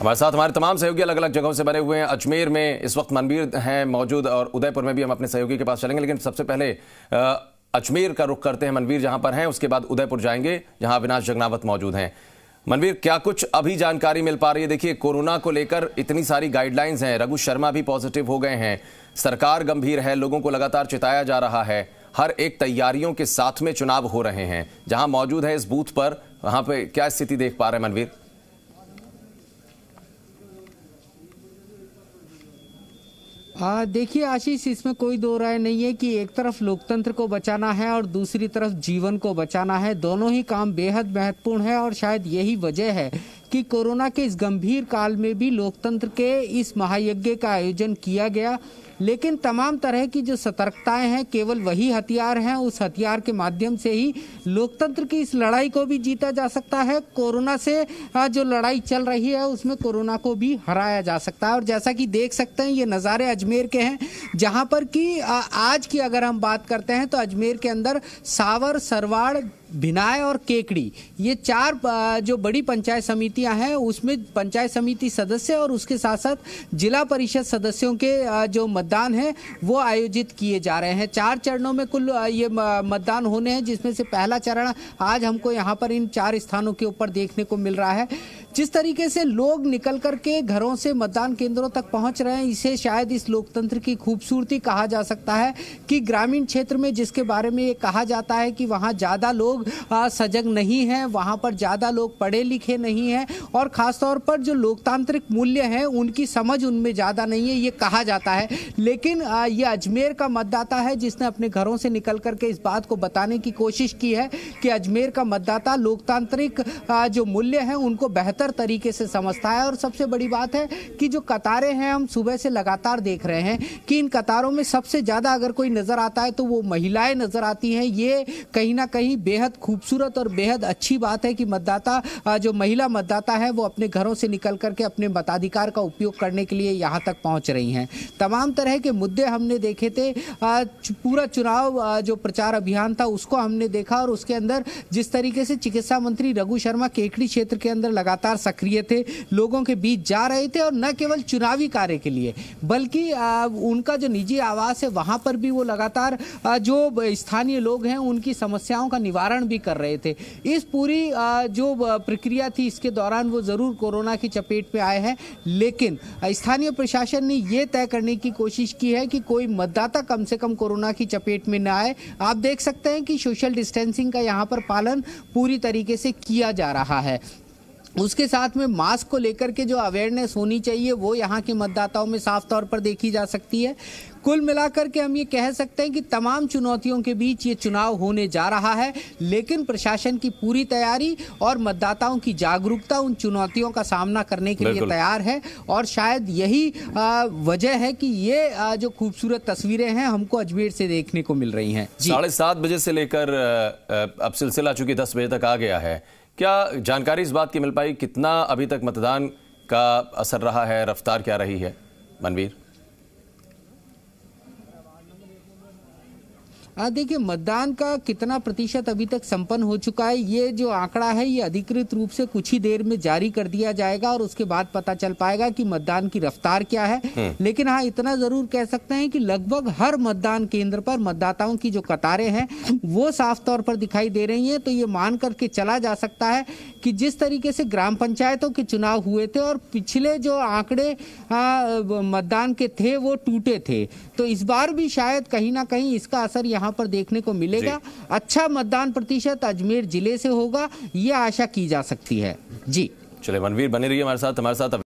हमारे साथ हमारे तमाम सहयोगी अलग अलग जगहों से बने हुए हैं। अजमेर में इस वक्त मनवीर हैं, मौजूद और उदयपुर में भी हम अपने सहयोगी के पास चलेंगे। लेकिन सबसे पहले अजमेर का रुख करते हैं मनवीर जहाँ पर हैं, उसके बाद उदयपुर जाएँगे, जहाँ अविनाश जगनावत मौजूद हैं। मनवीर क्या कुछ अभी जानकारी मिल पा रही है? देखिए, कोरोना को लेकर इतनी सारी गाइडलाइंस हैं। रघु शर्मा भी पॉजिटिव हो गए हैं। सरकार गंभीर है, लोगों को लगातार चिताया जा रहा है। हर एक तैयारियों के साथ में चुनाव हो रहे हैं। जहाँ मौजूद है इस बूथ पर, वहाँ पे क्या स्थिति देख पा रहे हैं मनवीर देखिए आशीष, इसमें कोई दो राय नहीं है कि एक तरफ़ लोकतंत्र को बचाना है और दूसरी तरफ़ जीवन को बचाना है। दोनों ही काम बेहद महत्वपूर्ण है और शायद यही वजह है कि कोरोना के इस गंभीर काल में भी लोकतंत्र के इस महायज्ञ का आयोजन किया गया। लेकिन तमाम तरह की जो सतर्कताएँ हैं, केवल वही हथियार हैं, उस हथियार के माध्यम से ही लोकतंत्र की इस लड़ाई को भी जीता जा सकता है। कोरोना से जो लड़ाई चल रही है, उसमें कोरोना को भी हराया जा सकता है। और जैसा कि देख सकते हैं, ये नज़ारे अजमेर के हैं, जहाँ पर कि आज की अगर हम बात करते हैं तो अजमेर के अंदर सावर, सरवाड़ भिनाय और केकड़ी, ये चार जो बड़ी पंचायत समितियाँ हैं, उसमें पंचायत समिति सदस्य और उसके साथ साथ जिला परिषद सदस्यों के जो मतदान है, वो आयोजित किए जा रहे हैं। चार चरणों में कुल ये मतदान होने हैं, जिसमें से पहला चरण आज हमको यहाँ पर इन चार स्थानों के ऊपर देखने को मिल रहा है। जिस तरीके से लोग निकल करके घरों से मतदान केंद्रों तक पहुँच रहे हैं, इसे शायद इस लोकतंत्र की खूबसूरती कहा जा सकता है कि ग्रामीण क्षेत्र में जिसके बारे में ये कहा जाता है कि वहाँ ज़्यादा लोग सजग नहीं हैं, वहाँ पर ज़्यादा लोग पढ़े लिखे नहीं हैं और ख़ासतौर पर जो लोकतांत्रिक मूल्य हैं, उनकी समझ उनमें ज़्यादा नहीं है, ये कहा जाता है। लेकिन ये अजमेर का मतदाता है जिसने अपने घरों से निकल करके इस बात को बताने की कोशिश की है कि अजमेर का मतदाता लोकतांत्रिक जो मूल्य हैं, उनको बेहतर बेहतर तरीके से समझता है और सबसे बड़ी बात है कि जो कतारें हैं, हम सुबह से लगातार देख रहे हैं कि इन कतारों में सबसे ज़्यादा अगर कोई नज़र आता है तो वो महिलाएँ नज़र आती हैं। ये कहीं ना कहीं बेहद खूबसूरत और बेहद अच्छी बात है कि मतदाता जो महिला मतदाता है, वो अपने घरों से निकल करके अपने मताधिकार का उपयोग करने के लिए यहाँ तक पहुँच रही हैं। तमाम तरह के मुद्दे हमने देखे थे। पूरा चुनाव जो प्रचार अभियान था, उसको हमने देखा और उसके अंदर जिस तरीके से चिकित्सा मंत्री रघु शर्मा केकड़ी क्षेत्र के अंदर लगातार लगातार सक्रिय थे, लोगों के बीच जा रहे थे और न केवल चुनावी कार्य के लिए, बल्कि उनका जो निजी आवास है, वहाँ पर भी वो लगातार जो स्थानीय लोग हैं, उनकी समस्याओं का निवारण भी कर रहे थे। इस पूरी जो प्रक्रिया थी, इसके दौरान वो ज़रूर कोरोना की चपेट में आए हैं, लेकिन स्थानीय प्रशासन ने ये तय करने की कोशिश की है कि कोई मतदाता कम से कम कोरोना की चपेट में न आए। आप देख सकते हैं कि सोशल डिस्टेंसिंग का यहाँ पर पालन पूरी तरीके से किया जा रहा है। उसके साथ में मास्क को लेकर के जो अवेयरनेस होनी चाहिए वो यहाँ के मतदाताओं में साफ़ तौर पर देखी जा सकती है। कुल मिलाकर के हम ये कह सकते हैं कि तमाम चुनौतियों के बीच ये चुनाव होने जा रहा है लेकिन प्रशासन की पूरी तैयारी और मतदाताओं की जागरूकता उन चुनौतियों का सामना करने के लिए तैयार है और शायद यही वजह है कि ये जो खूबसूरत तस्वीरें हैं हमको अजमेर से देखने को मिल रही हैं। साढ़े सात बजे से लेकर अब सिलसिला चूँकि दस बजे तक आ गया है क्या जानकारी इस बात की मिल पाई? कितना अभी तक मतदान का असर रहा है, रफ्तार क्या रही है? मनवीर? देखिए मतदान का कितना प्रतिशत अभी तक संपन्न हो चुका है ये जो आंकड़ा है ये अधिकृत रूप से कुछ ही देर में जारी कर दिया जाएगा और उसके बाद पता चल पाएगा कि मतदान की रफ्तार क्या है। हम्म। लेकिन हाँ इतना ज़रूर कह सकते हैं कि लगभग हर मतदान केंद्र पर मतदाताओं की जो कतारें हैं वो साफ़ तौर पर दिखाई दे रही है। तो ये मान करके चला जा सकता है कि जिस तरीके से ग्राम पंचायतों के चुनाव हुए थे और पिछले जो आंकड़े मतदान के थे वो टूटे थे। तो इस बार भी शायद कहीं ना कहीं इसका असर यहाँ यहाँ पर देखने को मिलेगा। अच्छा मतदान प्रतिशत अजमेर ज़िले से होगा ये आशा की जा सकती है। जी। चले मनवीर बने रहिए हमारे साथ हमारे साथ